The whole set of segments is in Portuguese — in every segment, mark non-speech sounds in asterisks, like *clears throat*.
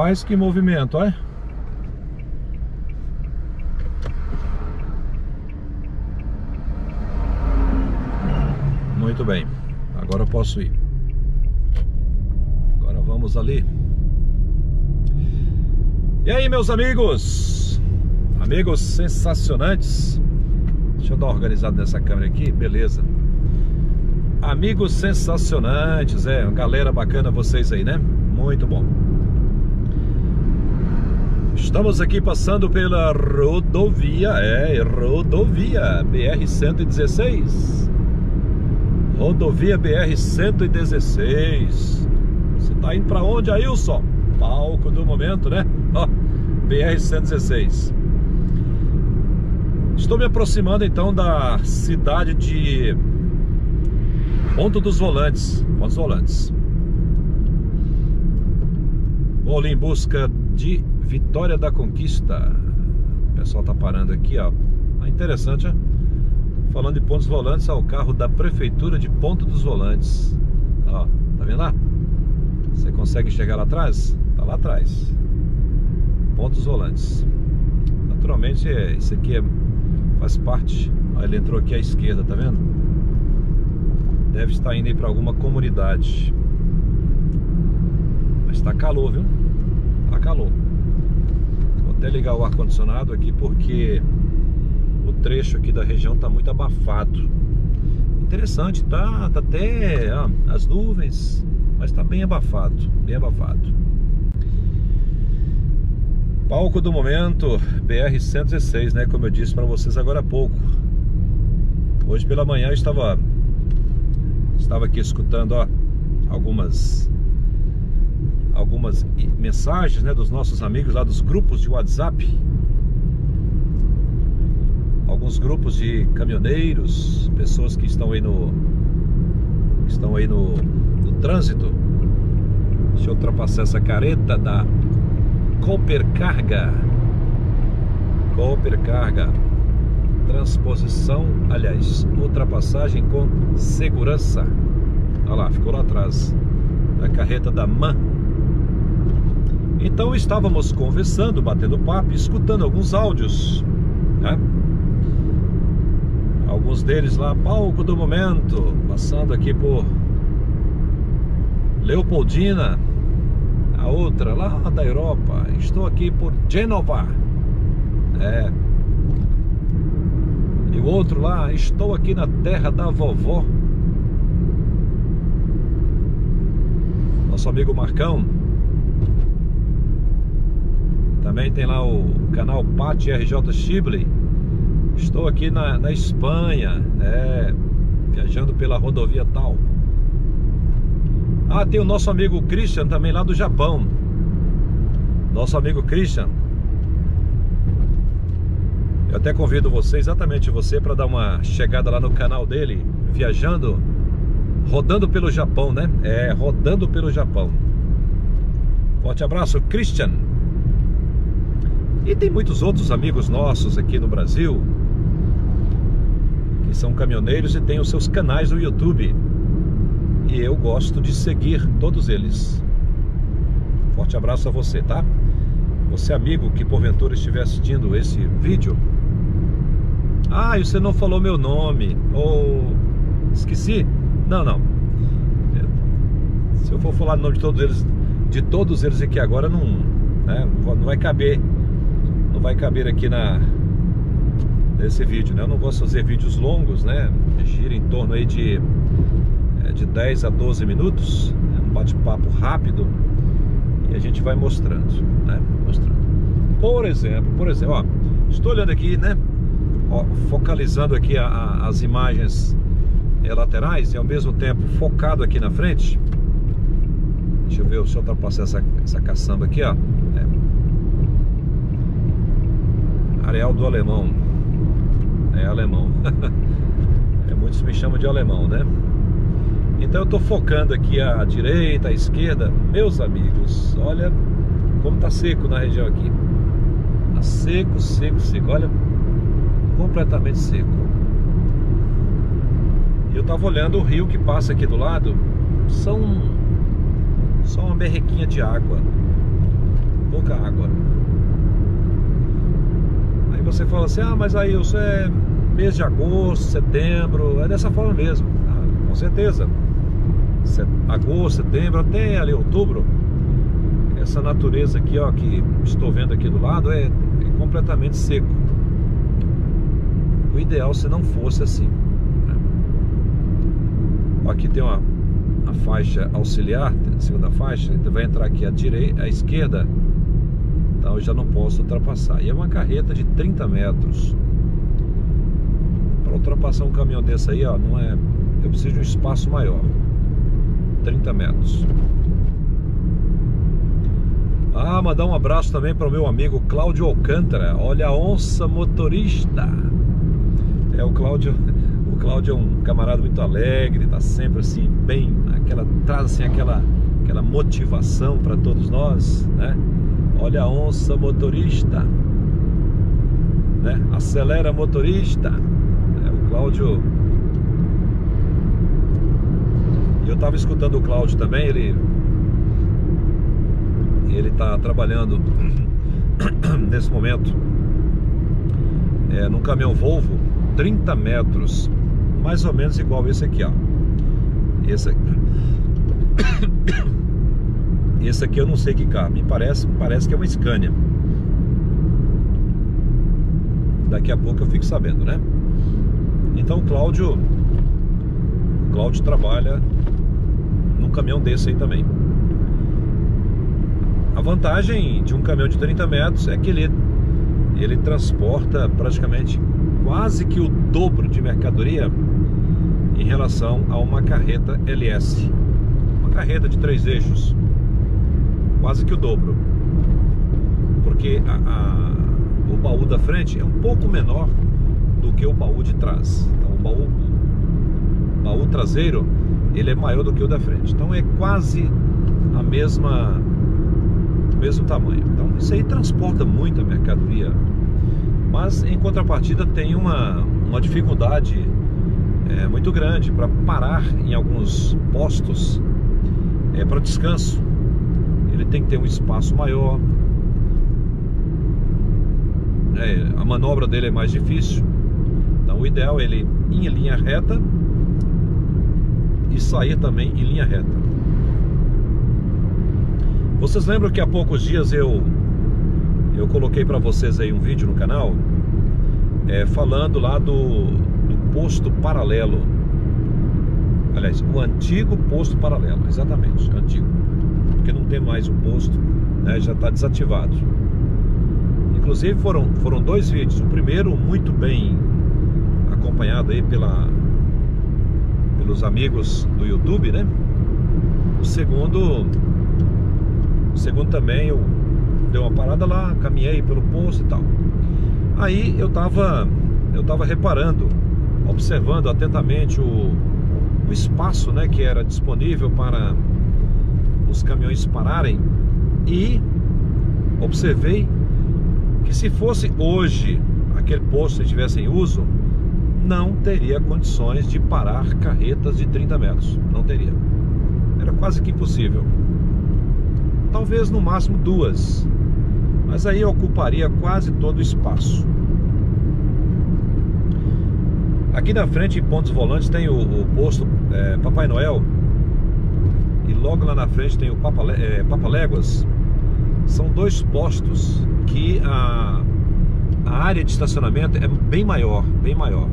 Rapaz, que movimento, olha. Muito bem. Agora eu posso ir. Agora vamos ali. E aí, meus amigos? Amigos sensacionantes. Deixa eu dar uma organizada nessa câmera aqui. Beleza. Amigos sensacionantes, é, galera bacana vocês aí, né? Muito bom. Estamos aqui passando pela rodovia, é, rodovia BR-116. Rodovia BR-116. Você tá indo para onde, Ailson? Palco do momento, né? Ó, BR-116. Estou me aproximando então da cidade de Ponto dos Volantes. Pontos Volantes. Vou ali em busca de Vitória da Conquista. O pessoal tá parando aqui, ó. Ah, interessante, ó. Falando de pontos volantes, é o carro da Prefeitura de Ponto dos Volantes. Ó, tá vendo lá? Você consegue chegar lá atrás? Tá lá atrás. Pontos volantes. Naturalmente, isso aqui é, faz parte. Ó, ele entrou aqui à esquerda, tá vendo? Deve estar indo aí para alguma comunidade. Mas tá calor, viu? Tá calor até ligar o ar-condicionado aqui porque o trecho aqui da região tá muito abafado. Interessante, tá, tá até ó, as nuvens, mas tá bem abafado, bem abafado. Palco do momento, BR-116, né? Como eu disse para vocês agora há pouco. Hoje pela manhã eu estava, estava aqui escutando ó, algumas mensagens né, dos nossos amigos lá dos grupos de WhatsApp. Alguns grupos de caminhoneiros, pessoas que estão aí no. estão aí no, no trânsito. Deixa eu ultrapassar essa careta da Cooper Carga. Cooper Carga. Transposição, aliás, ultrapassagem com segurança. Olha lá, ficou lá atrás. A carreta da MAN então estávamos conversando, batendo papo, escutando alguns áudios, né? Alguns deles lá, palco do momento, passando aqui por Leopoldina, a outra lá da Europa. Estou aqui por Genova, é. E o outro lá, estou aqui na terra da vovó. Nosso amigo Marcão também tem lá o canal Pati RJ Chibley. Estou aqui na, na Espanha, é, viajando pela rodovia tal. Ah, tem o nosso amigo Christian também lá do Japão. Nosso amigo Christian. Eu até convido você, exatamente você, para dar uma chegada lá no canal dele, viajando, rodando pelo Japão, né? É, rodando pelo Japão. Forte abraço, Christian. E tem muitos outros amigos nossos aqui no Brasil que são caminhoneiros e têm os seus canais no YouTube. E eu gosto de seguir todos eles. Forte abraço a você, tá? Você amigo que porventura estiver assistindo esse vídeo. Ah, você não falou meu nome. Ou esqueci? Não, não. Se eu for falar o nome de todos eles, de todos eles aqui agora não, né, não vai caber não vai caber aqui na nesse vídeo, né? Eu não gosto de fazer vídeos longos, né? Gira em torno aí de é, de 10 a 12 minutos, é um bate-papo rápido e a gente vai mostrando, né? Mostrando. Por exemplo, por exemplo, ó, estou olhando aqui, né? Ó, focalizando aqui a, a, as imagens é, laterais e ao mesmo tempo focado aqui na frente. Deixa eu ver se eu ultrapassar essa, essa caçamba aqui, ó. Areal do Alemão. É alemão. *laughs* é, muitos me chamam de alemão, né? Então eu estou focando aqui à direita, à esquerda. Meus amigos, olha como tá seco na região aqui. Tá seco, seco, seco. Olha, completamente seco. E eu tava olhando o rio que passa aqui do lado. São só uma berrequinha de água. pouca água. Aí você fala assim, ah, mas aí isso é mês de agosto, setembro, é dessa forma mesmo. Ah, com certeza. Agosto, setembro, até ali outubro, essa natureza aqui, ó, que estou vendo aqui do lado, é, é completamente seco. O ideal se não fosse assim. Né? Aqui tem uma a faixa auxiliar, segunda faixa, então vai entrar aqui à direita, à esquerda, então eu já não posso ultrapassar. E é uma carreta de 30 metros. Para ultrapassar um caminhão desse aí, ó, não é, eu preciso de um espaço maior. 30 metros. Ah, mandar um abraço também para o meu amigo Cláudio Alcântara. Olha a onça motorista. É o Cláudio, o Cláudio é um camarada muito alegre, tá sempre assim bem, aquela traz assim aquela aquela motivação para todos nós, né? Olha a onça motorista, né? Acelera motorista. É, o Cláudio eu estava escutando o Cláudio também, ele ele está trabalhando *clears throat* nesse momento é, num caminhão Volvo 30 metros, mais ou menos igual esse aqui, ó. Esse aqui. *clears throat* Esse aqui eu não sei que carro, me parece, parece que é uma Scania. Daqui a pouco eu fico sabendo, né? Então o Cláudio, o Cláudio trabalha num caminhão desse aí também. A vantagem de um caminhão de 30 metros é que ele, ele transporta praticamente quase que o dobro de mercadoria em relação a uma carreta LS. Uma carreta de três eixos. Quase que o dobro. Porque a, a, o baú da frente é um pouco menor do que o baú de trás. Então o baú, o baú traseiro ele é maior do que o da frente. Então é quase a mesma mesmo tamanho. Então isso aí transporta muita mercadoria mas em contrapartida tem uma, uma dificuldade é, muito grande para parar em alguns postos é, para descanso. Ele tem que ter um espaço maior, é, a manobra dele é mais difícil. Então o ideal é ele ir em linha reta e sair também em linha reta. Vocês lembram que há poucos dias eu eu coloquei para vocês aí um vídeo no canal é, falando lá do, do posto paralelo. Aliás, o antigo posto paralelo, exatamente, antigo. Porque não tem mais o posto, né, já está desativado. Inclusive foram, foram dois vídeos. O primeiro muito bem acompanhado aí pela, pelos amigos do YouTube, né? O segundo, o segundo também eu dei uma parada lá, caminhei pelo posto e tal. Aí eu tava, eu tava reparando, observando atentamente o, o espaço né, que era disponível para os caminhões pararem e observei que se fosse hoje aquele posto estivesse em uso, não teria condições de parar carretas de 30 metros. Não teria. Era quase que impossível. Talvez no máximo duas mas aí ocuparia quase todo o espaço. Aqui na frente, em Pontos Volantes, tem o, o posto é, Papai Noel. E logo lá na frente tem o Papa, é, Papa Léguas. São dois postos que a, a área de estacionamento é bem maior, bem maior.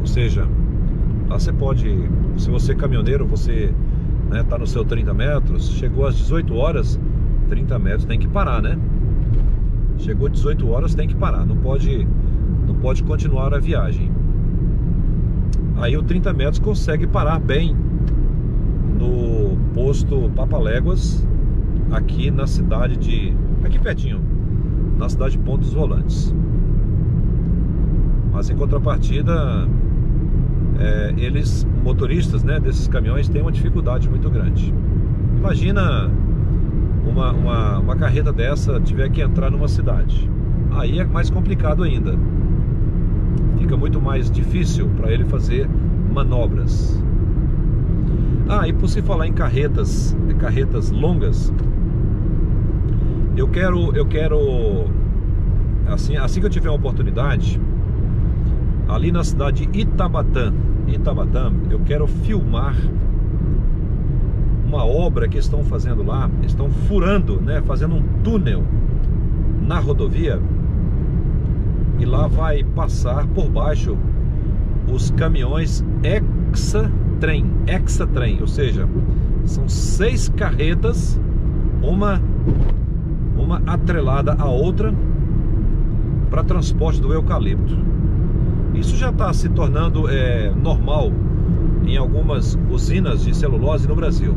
Ou seja, lá você pode, se você é caminhoneiro, você está né, tá no seu 30 metros, chegou às 18 horas, 30 metros tem que parar, né? Chegou 18 horas, tem que parar, não pode, não pode continuar a viagem. Aí o 30 metros consegue parar bem posto Papaléguas, aqui na cidade de. aqui pertinho, na cidade de Pontos Volantes. Mas em contrapartida, é, eles, motoristas né, desses caminhões, têm uma dificuldade muito grande. Imagina uma, uma, uma carreta dessa tiver que entrar numa cidade. Aí é mais complicado ainda. Fica muito mais difícil para ele fazer manobras. Ah, e por se falar em carretas, carretas longas, Eu quero, eu quero assim, assim que eu tiver uma oportunidade, ali na cidade de Itabatã, Itabatã, eu quero filmar uma obra que estão fazendo lá, estão furando, né, fazendo um túnel na rodovia e lá vai passar por baixo os caminhões Exatrem, ou seja, são seis carretas, uma uma atrelada à outra para transporte do eucalipto. Isso já está se tornando é, normal em algumas usinas de celulose no Brasil.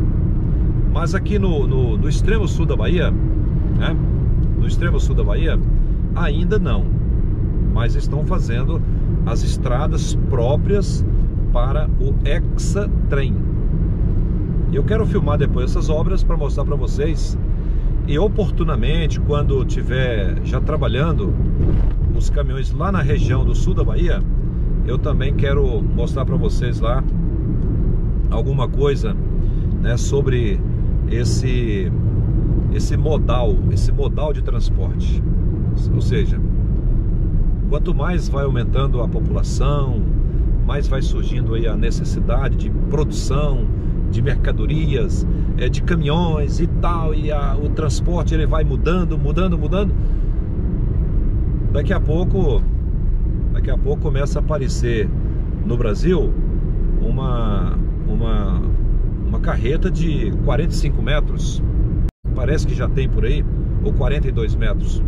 Mas aqui no, no, no extremo sul da Bahia, né? no extremo sul da Bahia, ainda não. Mas estão fazendo as estradas próprias para o Exatrem. Eu quero filmar depois essas obras para mostrar para vocês e oportunamente, quando tiver já trabalhando os caminhões lá na região do sul da Bahia, eu também quero mostrar para vocês lá alguma coisa né, sobre esse esse modal, esse modal de transporte. Ou seja, quanto mais vai aumentando a população, mais vai surgindo aí a necessidade de produção de mercadorias, é, de caminhões e tal, e a, o transporte ele vai mudando, mudando, mudando. Daqui a pouco, daqui a pouco começa a aparecer no Brasil uma uma uma carreta de 45 metros. Parece que já tem por aí, ou 42 metros.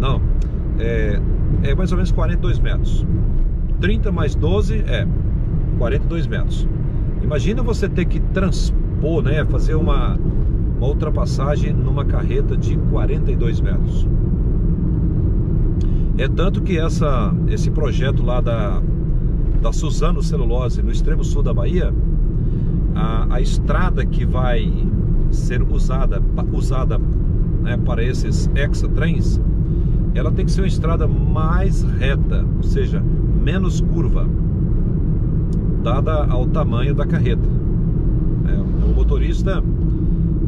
Não, é, é mais ou menos 42 metros. 30 mais 12 é 42 metros. Imagina você ter que transpor, né, fazer uma, uma ultrapassagem numa carreta de 42 metros. É tanto que essa, esse projeto lá da, da Suzano Celulose, no extremo sul da Bahia, a, a estrada que vai ser usada, usada né, para esses exatrens, ela tem que ser uma estrada mais reta, ou seja, menos curva dada ao tamanho da carreta. É, o motorista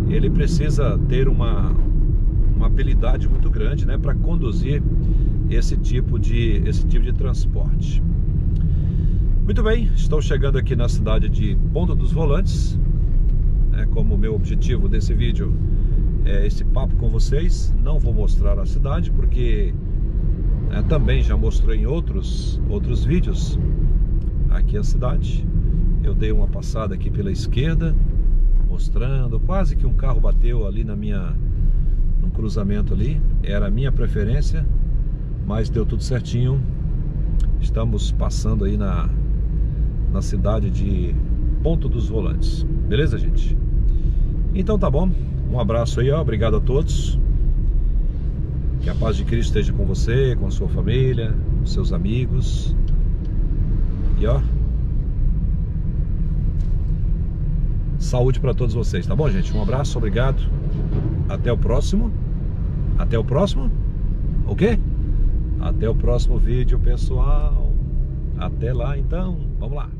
ele precisa ter uma, uma habilidade muito grande né, para conduzir esse tipo, de, esse tipo de transporte. Muito bem, estou chegando aqui na cidade de Ponta dos Volantes. Né, como meu objetivo desse vídeo é esse papo com vocês. Não vou mostrar a cidade porque é, também já mostrei em outros, outros vídeos aqui a cidade. Eu dei uma passada aqui pela esquerda, mostrando, quase que um carro bateu ali na minha no cruzamento ali, era a minha preferência, mas deu tudo certinho. Estamos passando aí na na cidade de Ponto dos Volantes. Beleza, gente? Então tá bom. Um abraço aí, ó. Obrigado a todos. Que a paz de Cristo esteja com você, com a sua família, com seus amigos. E ó, saúde para todos vocês, tá bom, gente? Um abraço, obrigado. Até o próximo. Até o próximo. O quê? Até o próximo vídeo, pessoal. Até lá, então. Vamos lá.